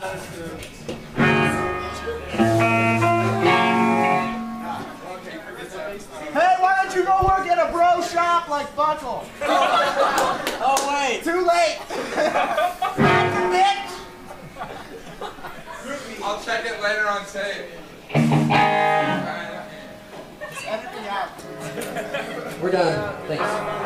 Hey, why don't you go work at a bro shop like Buckle? Oh wait. Too late. Bitch. I'll check it later on tape. Edit out. We're done. Thanks.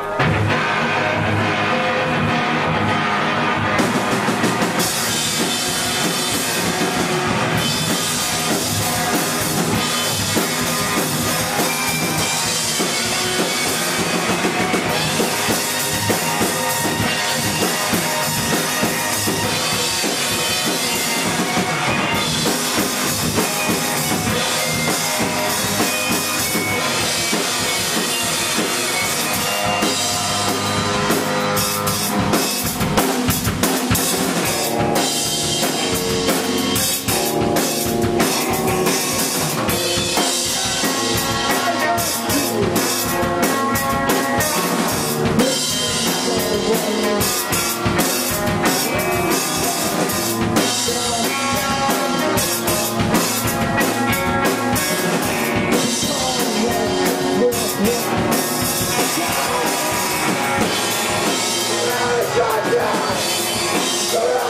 Yes.